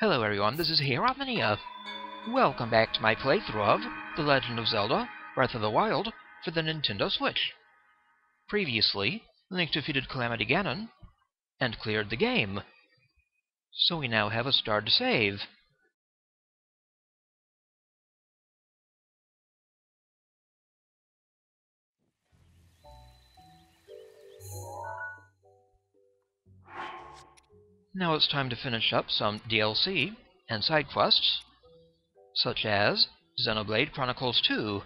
Hello everyone, this is Hierophania. Welcome back to my playthrough of The Legend of Zelda Breath of the Wild for the Nintendo Switch. Previously, Link defeated Calamity Ganon and cleared the game. So we now have a star to save. Now it's time to finish up some DLC and side quests, such as Xenoblade Chronicles 2,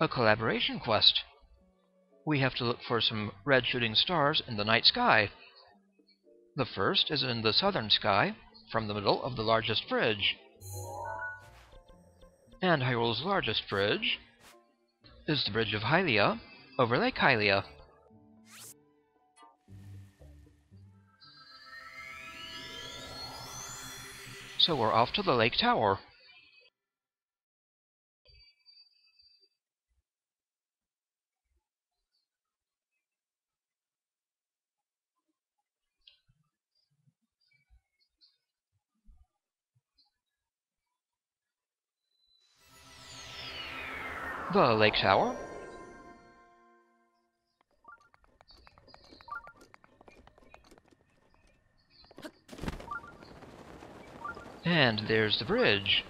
a collaboration quest. We have to look for some red shooting stars in the night sky. The first is in the southern sky, from the middle of the largest bridge. And Hyrule's largest bridge is the Bridge of Hylia over Lake Hylia. So we're off to the lake tower. The lake tower. And there's the bridge.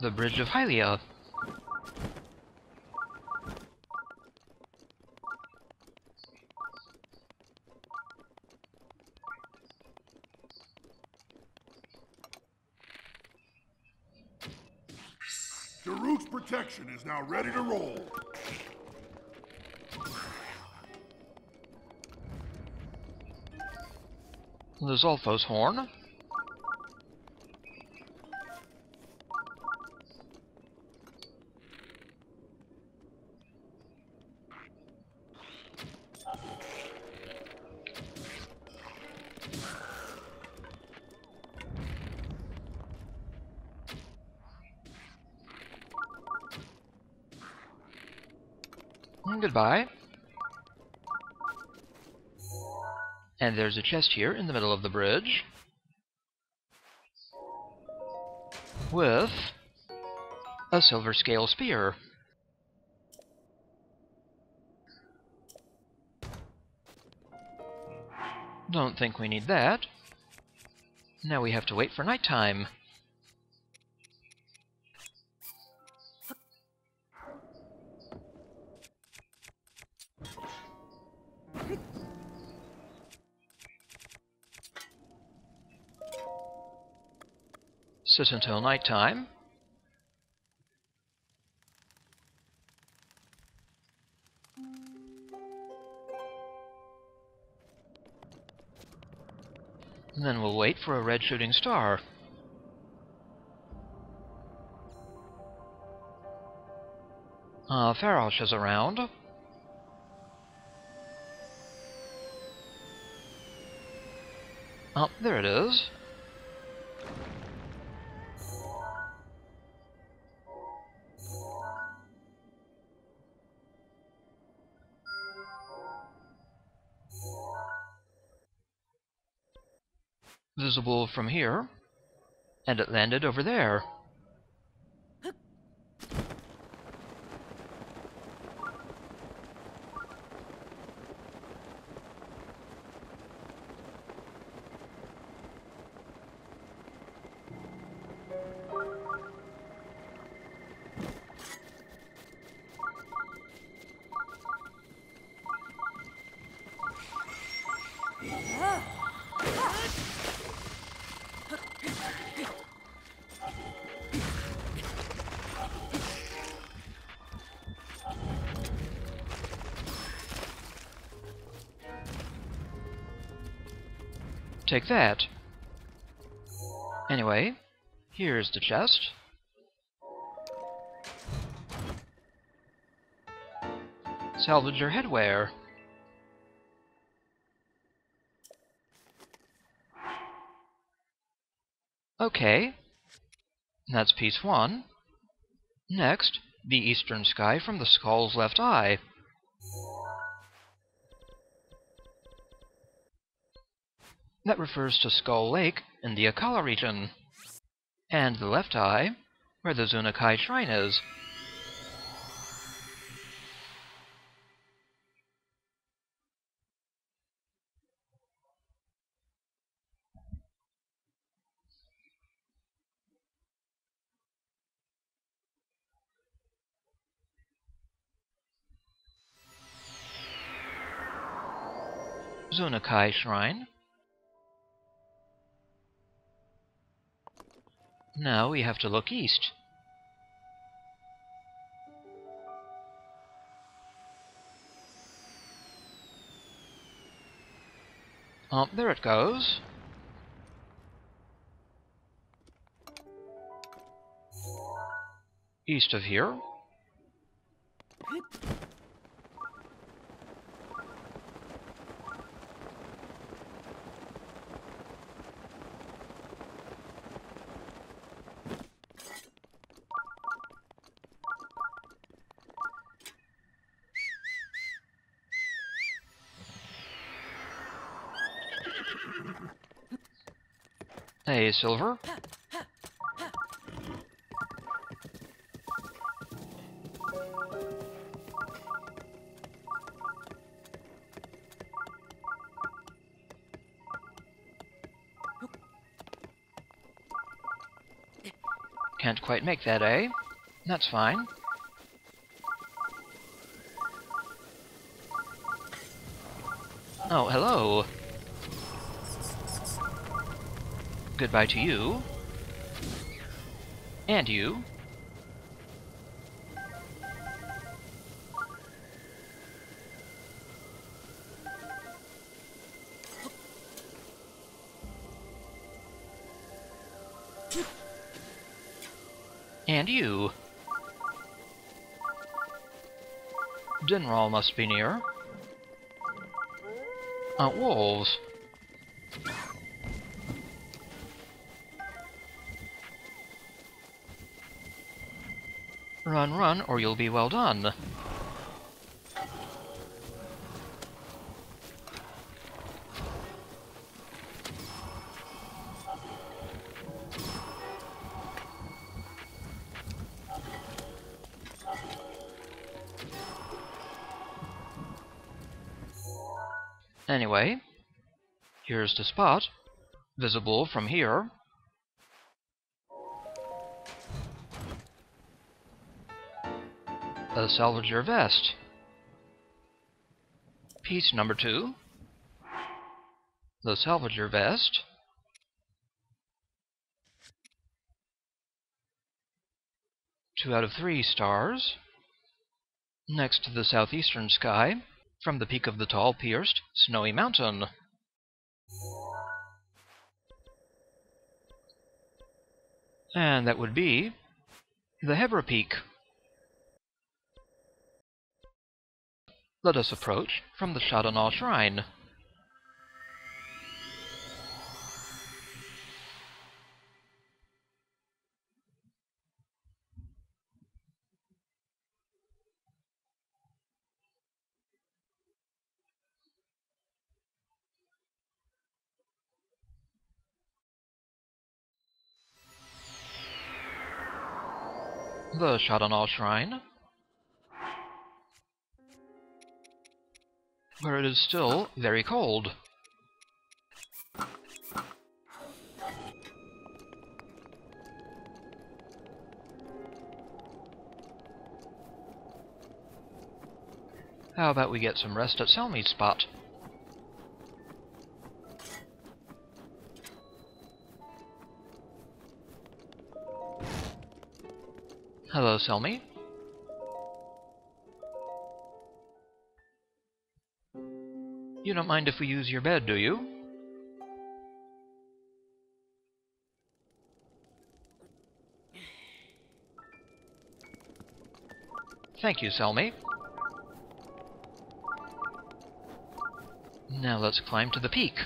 The Bridge of Hylia. Daruk's is now ready to roll. The Lizalfos horn. Mm, goodbye. And there's a chest here in the middle of the bridge. With a silver scale spear. Don't think we need that. Now we have to wait for nighttime. Sit until nighttime. And then we'll wait for a red shooting star. Uh, Farosh is around. Oh, there it is. Visible from here. And it landed over there. Take that. Anyway, here's the chest. Salvager headwear. Okay. That's piece one. Next, the eastern sky from the skull's left eye. That refers to Skull Lake in the Akala region. And the left eye, where the Zuna Kai Shrine is. Zuna Kai Shrine. Now we have to look east. Oh, there it goes. East of here. Silver. Can't quite make that, eh? That's fine. Oh, hello. Goodbye to you. And you. And you. Dinraal must be near. Uh, wolves. Run, run, or you'll be well done. Anyway, here's the spot, visible from here. A salvager vest. Piece number two. The salvager vest. Two out of three stars. Next to the southeastern sky, from the peak of the tall, pierced, snowy mountain. And that would be the Hebra Peak. Let us approach from the Shada Naw Shrine. The Shada Naw Shrine where it is still very cold. How about we get some rest at Selmie's spot? Hello, Selmy. You don't mind if we use your bed, do you? Thank you, Selmie. Now let's climb to the peak.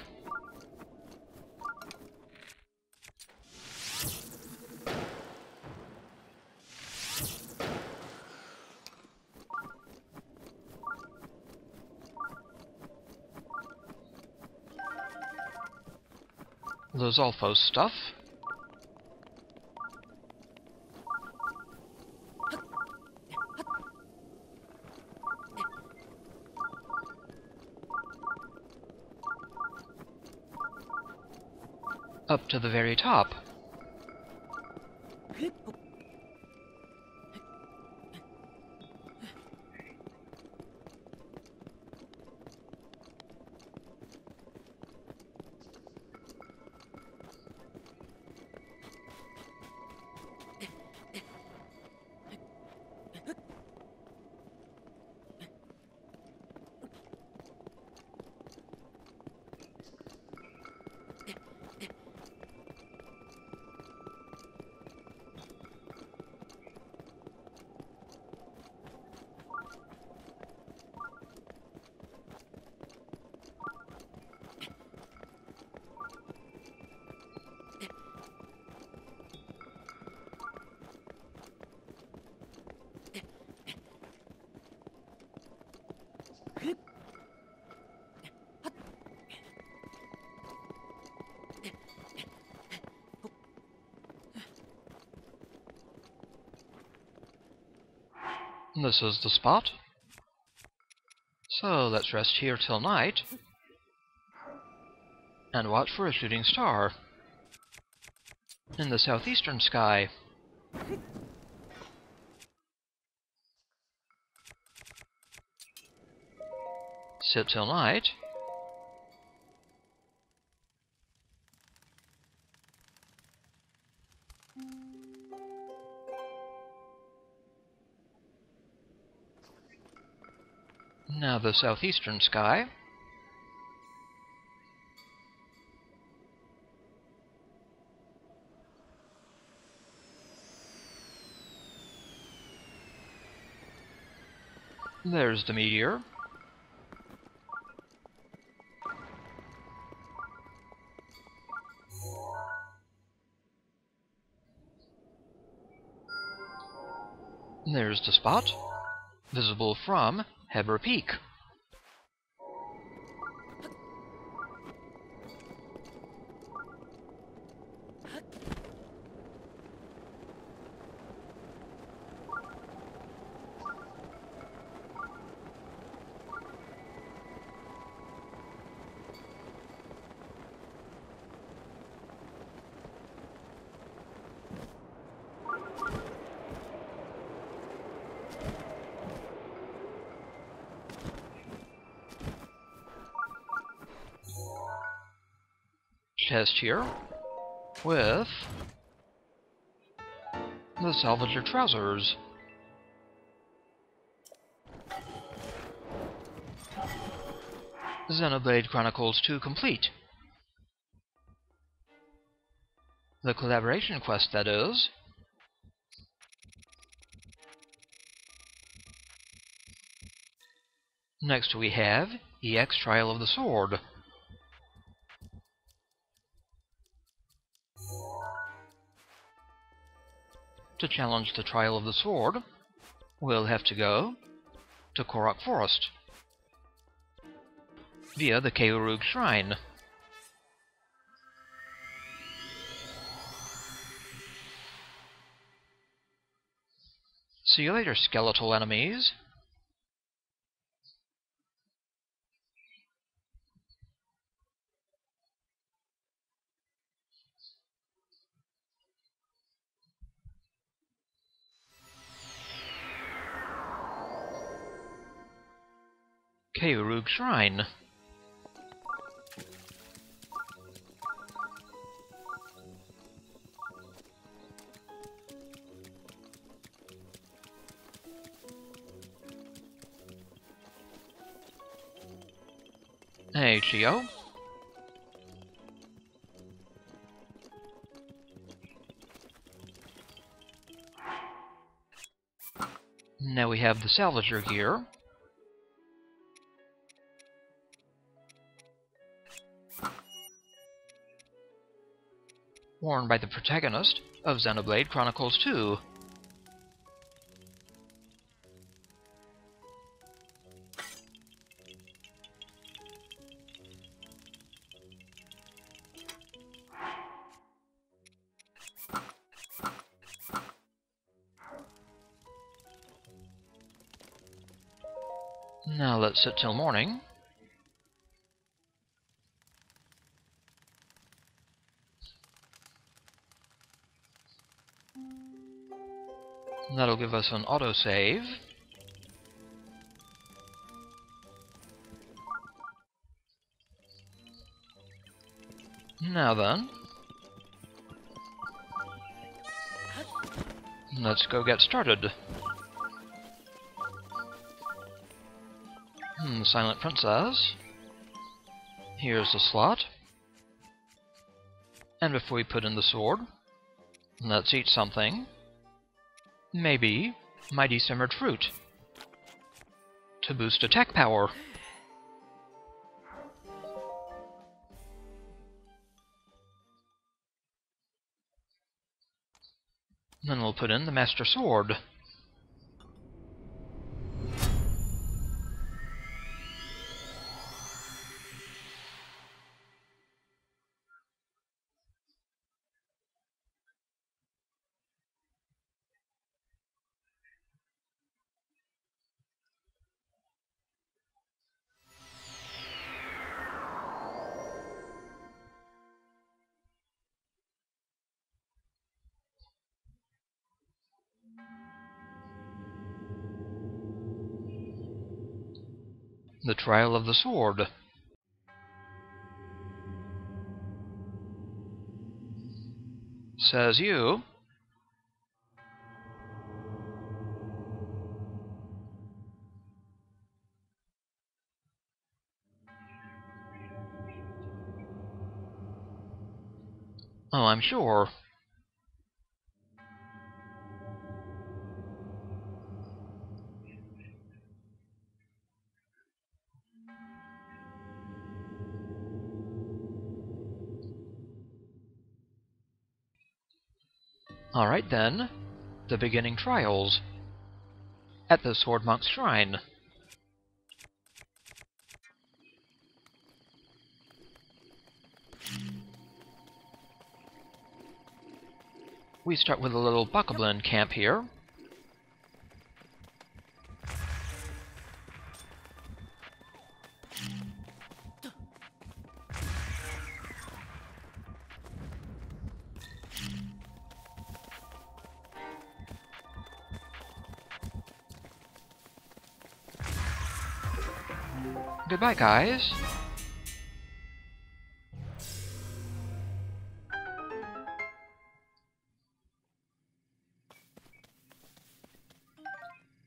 Lizalfos stuff. Up to the very top. This is the spot. So let's rest here till night. And watch for a shooting star. In the southeastern sky. Sit till night. The southeastern sky. There's the meteor. There's the spot, visible from Hebra Peak. Chest here with the salvager trousers. Xenoblade Chronicles 2 complete. The collaboration quest, that is. Next we have EX Trial of the Sword. To challenge the Trial of the Sword, we'll have to go to Korok Forest via the Keo Ruug Shrine. See you later, skeletal enemies. Keo Ruug Shrine. Hey, Chio. Now we have the salvager gear. Worn by the protagonist of Xenoblade Chronicles 2. Now let's sit till morning. That'll give us an autosave. Now then. Let's go get started. Hmm, Silent Princess. Here's the slot. And before we put in the sword, let's eat something. Maybe Mighty Simmered Fruit. To boost attack power. Then we'll put in the Master Sword. The Trial of the Sword. Says you. Oh, I'm sure. Alright then, the beginning trials. At the Sword Monk's Shrine. We start with a little Bokoblin camp here. Goodbye, guys.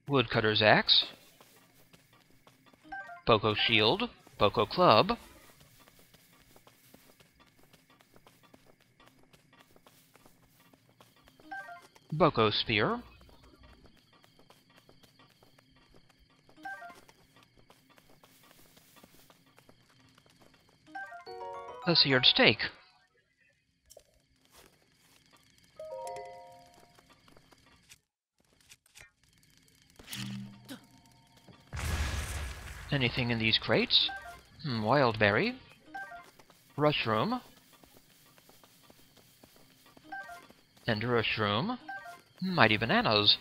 Woodcutter's Axe. Boko Shield. Boko Club. Boko Spear. A seared steak. Anything in these crates? Hmm, wild berry. Rushroom. And rushroom. Mighty bananas.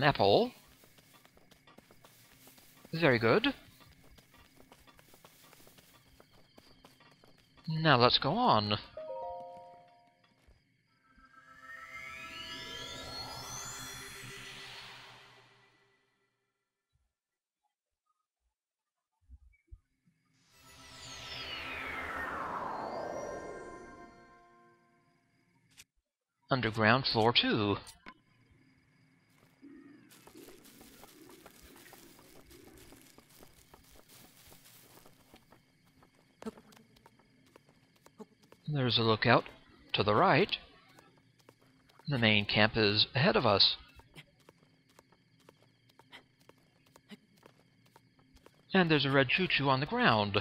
Hmm, apple. Very good. Now let's go on. Underground floor 2. There's a lookout to the right. The main camp is ahead of us. And there's a red Chuchu on the ground.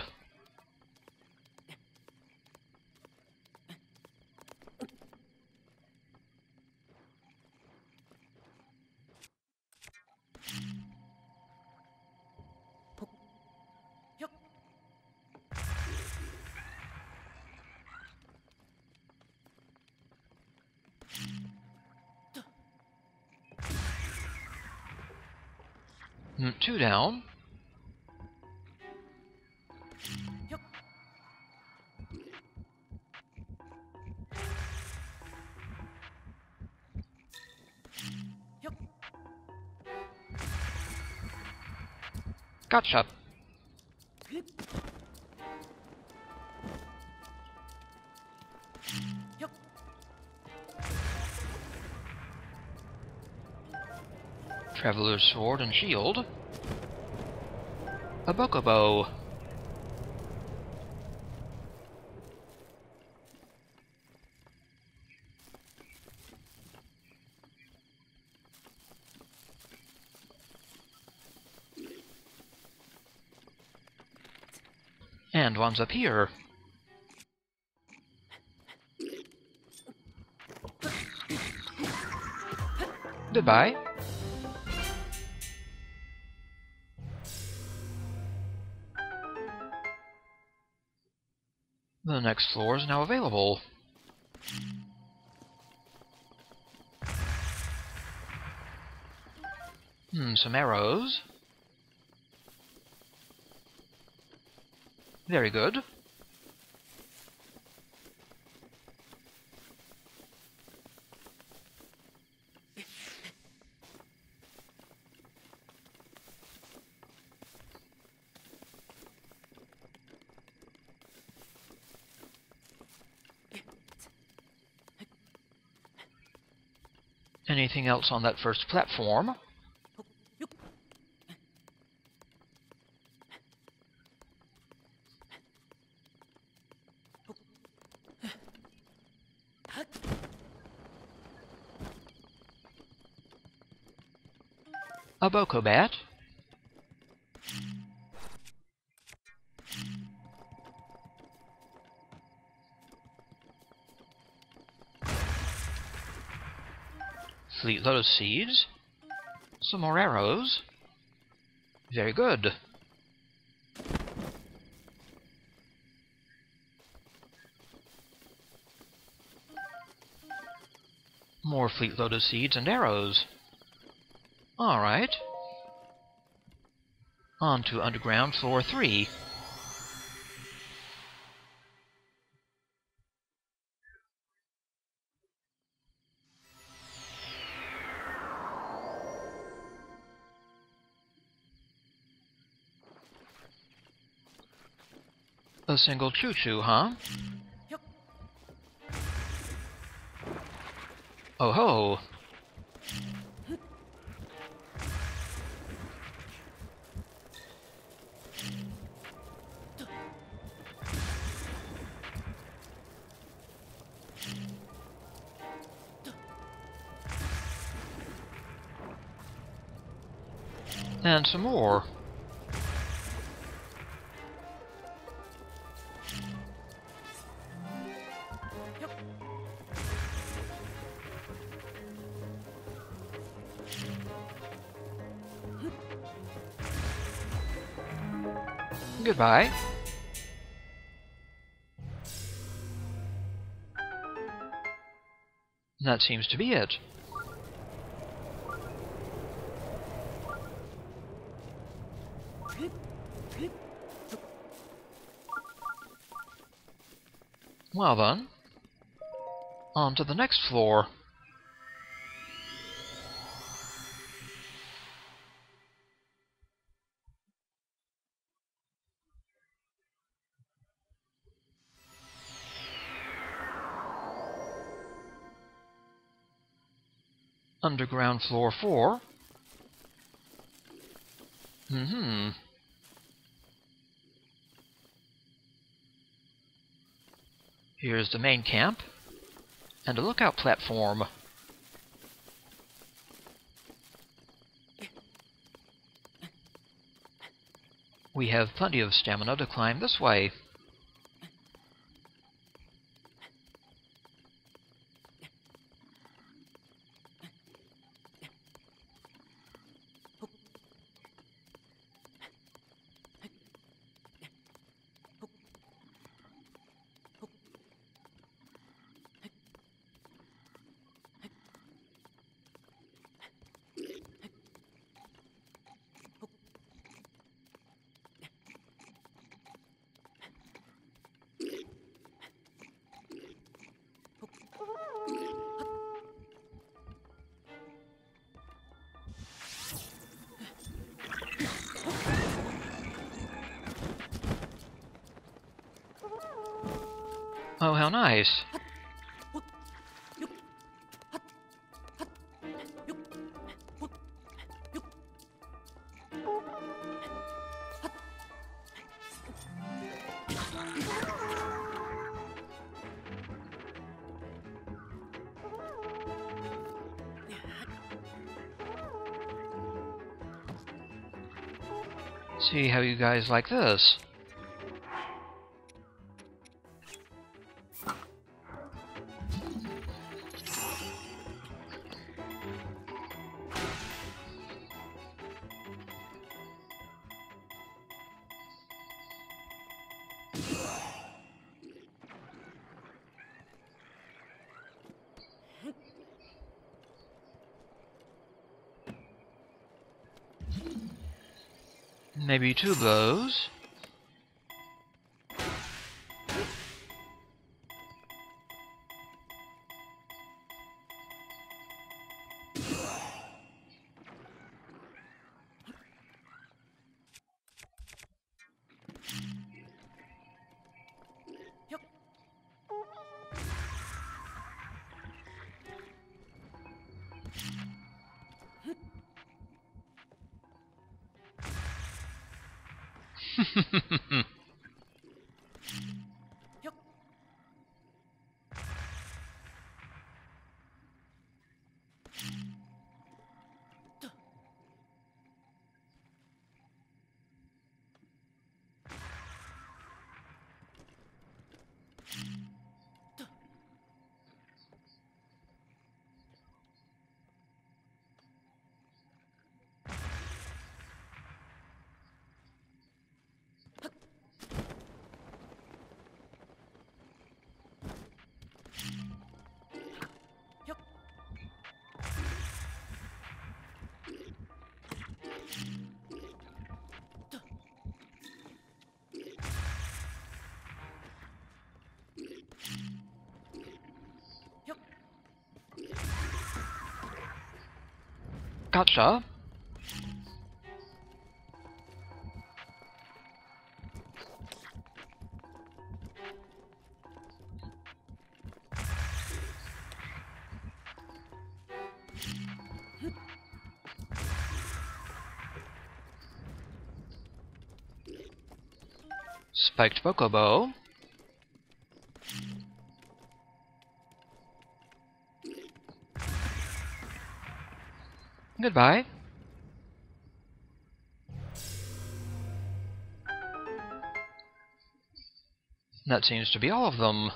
Down. Gotcha. Traveler's Sword and Shield. A Boko Bow. And one's up here. Goodbye. Next floor is now available. Hmm, some arrows. Very good. Anything else on that first platform? A Boko Bat. Fleet Lotus Seeds. Some more arrows. Very good. More Fleet Lotus Seeds and arrows. Alright. On to Underground Floor 3. A single Chuchu, huh? Oh ho! And some more. Goodbye. That seems to be it. Well then, on to the next floor. Underground floor 4. Mm-hmm. Here's the main camp, and a lookout platform. We have plenty of stamina to climb this way. See how you guys like this. Two blows. Gotcha. Spiked Boko Bow. Goodbye. That seems to be all of them.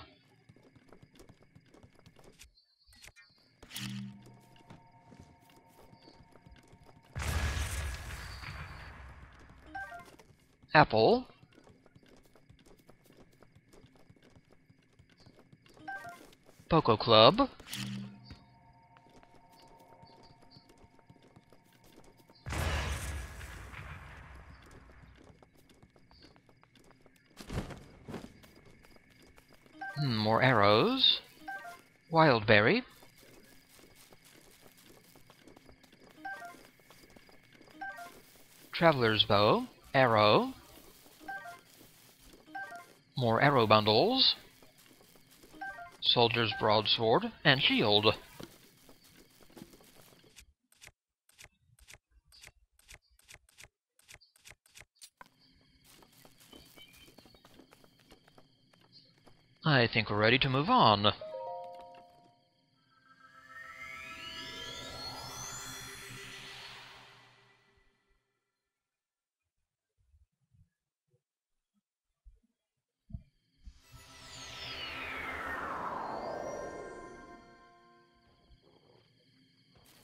Apple. Boko Club. Traveler's Bow. Arrow. More arrow bundles. Soldier's Broadsword and Shield. I think we're ready to move on.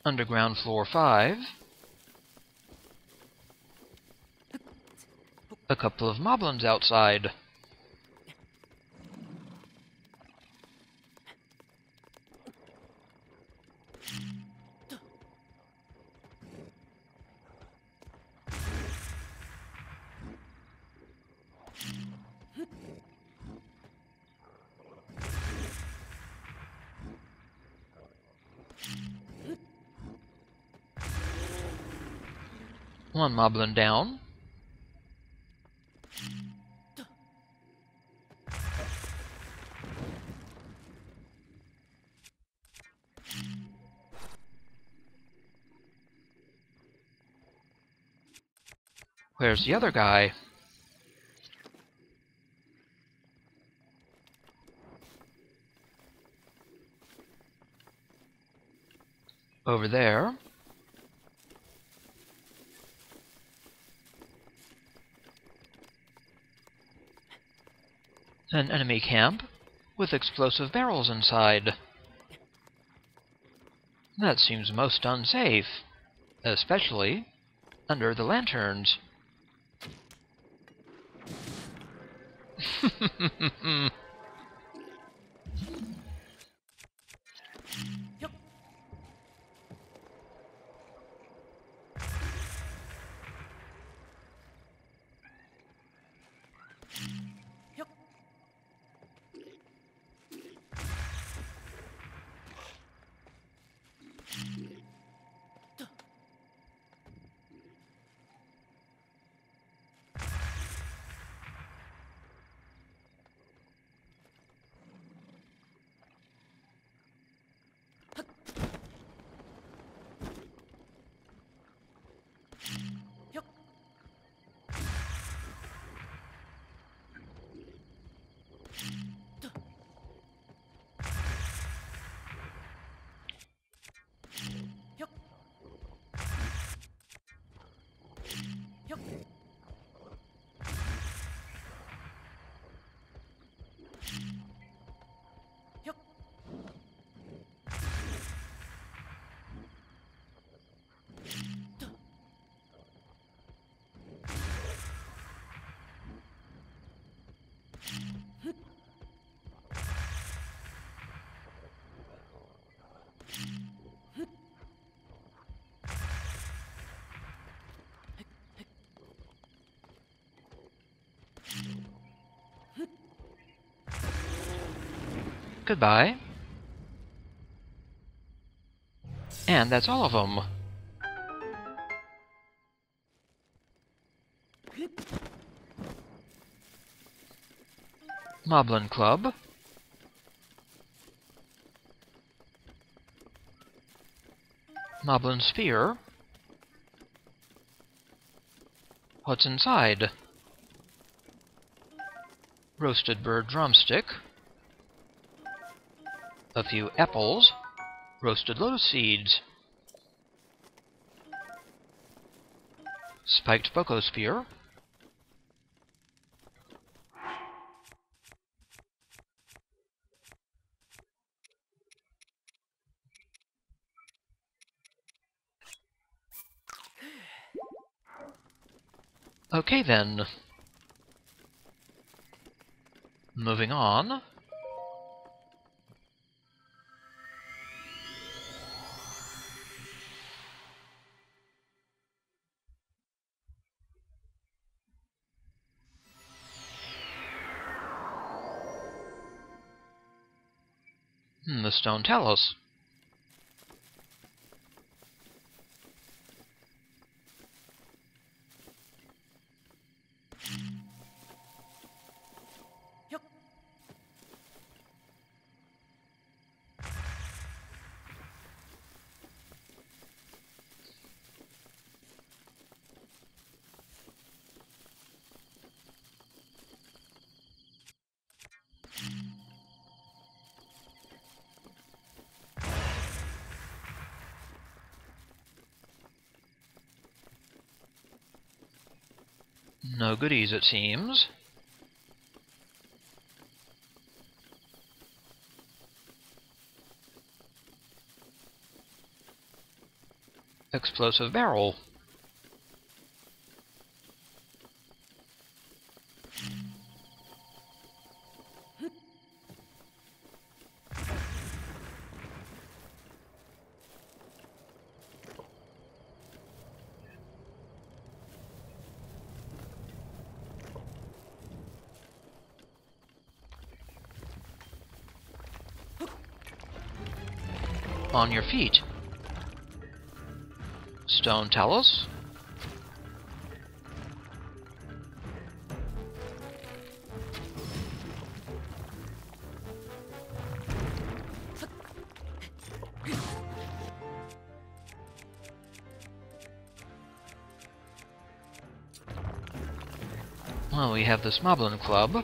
Underground floor 5. A couple of moblins outside. One moblin down. Where's the other guy? Over there. An enemy camp with explosive barrels inside. That seems most unsafe, especially under the lanterns. 벽. Goodbye. And that's all of them. Moblin Club. Moblin Spear. What's inside? Roasted bird drumstick. A few apples. Roasted lotus seeds. Spiked Boko Spear. Okay then. Moving on. Hmm, the stone No goodies, it seems. explosive barrel. On your feet. Stone Talus. Well, we have this Moblin Club.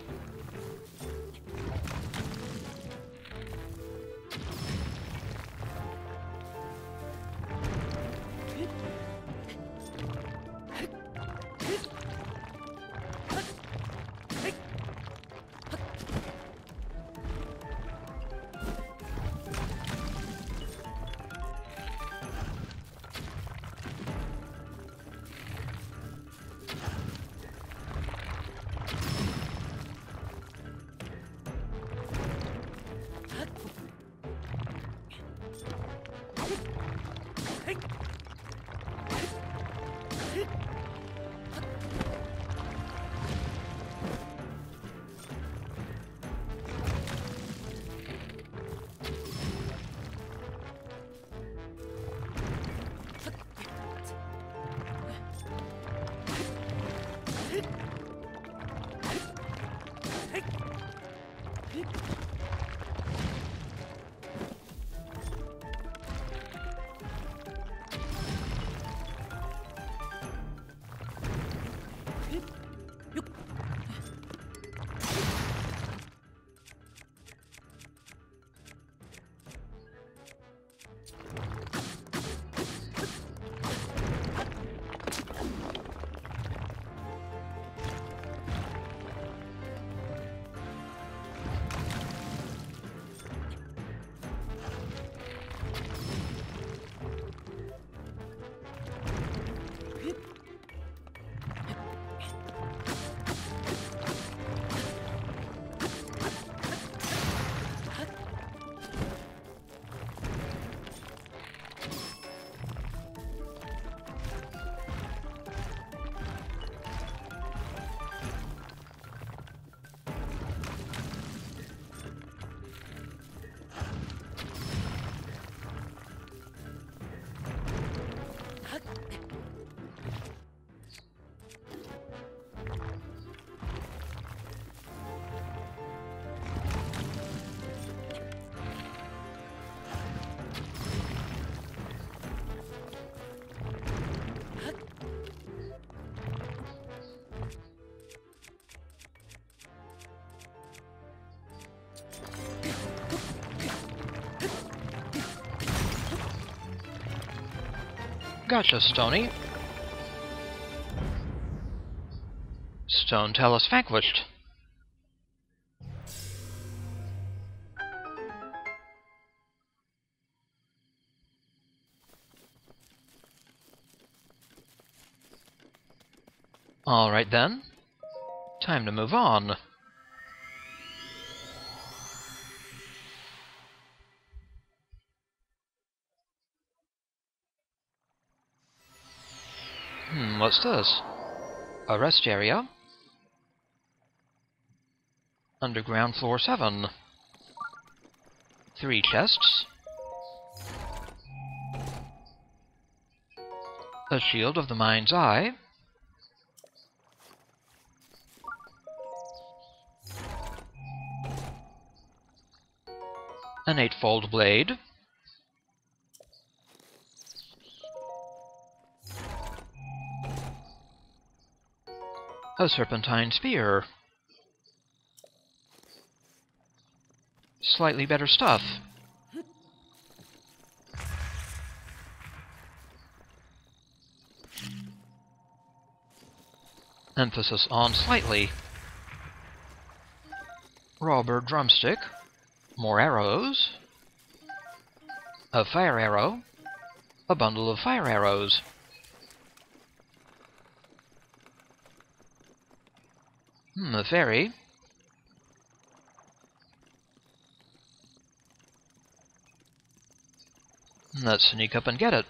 Gotcha, Stony. Stone Talus vanquished. Alright then. Time to move on. What's this? A rest area? Underground floor 7. Three chests. A shield of the mind's eye. An eightfold blade. A serpentine spear. Slightly better stuff. Emphasis on slightly. Rawbird drumstick. More arrows. A fire arrow. A bundle of fire arrows. Hmm, a. Let's sneak up and get it.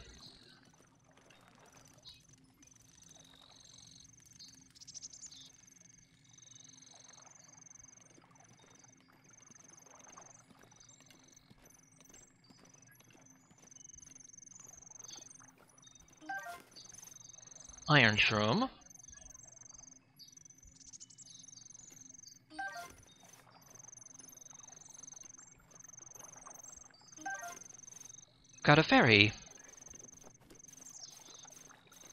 Iron Shroom. Got a fairy.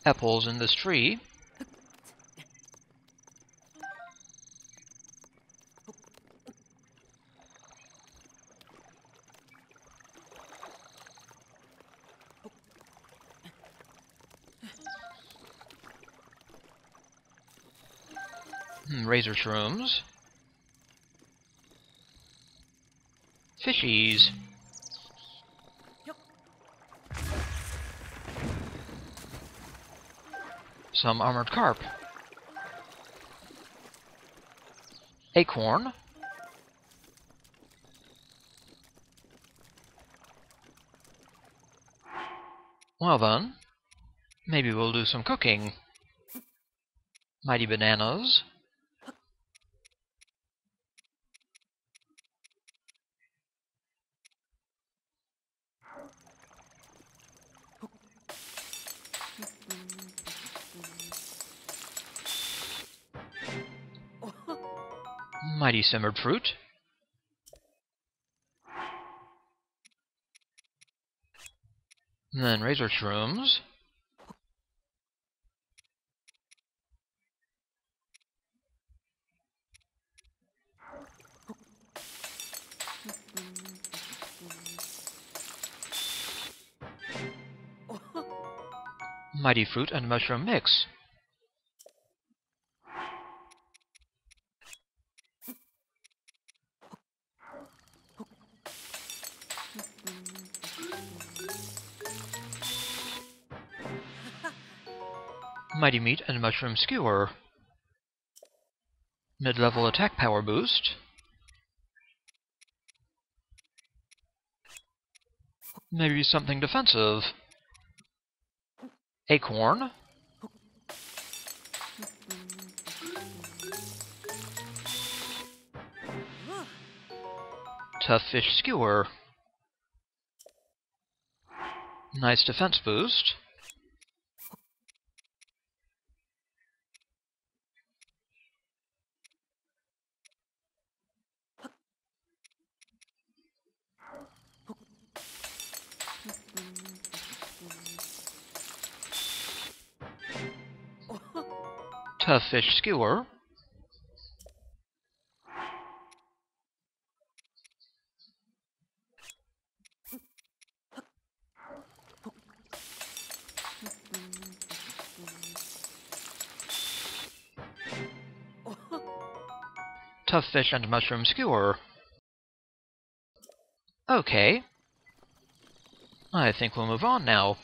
Apples in this tree. Hmm, razor shrooms. Fishies. Some armored carp. Acorn. Well then, maybe we'll do some cooking. Mighty bananas. Mighty simmered fruit. And then razor shrooms. Mighty fruit and mushroom mix. Mighty Meat and Mushroom Skewer. Mid-level attack power boost. Maybe something defensive. Acorn. Tough Fish Skewer. Nice defense boost. Tough Fish Skewer. Tough Fish and Mushroom Skewer. Okay. I think we'll move on now.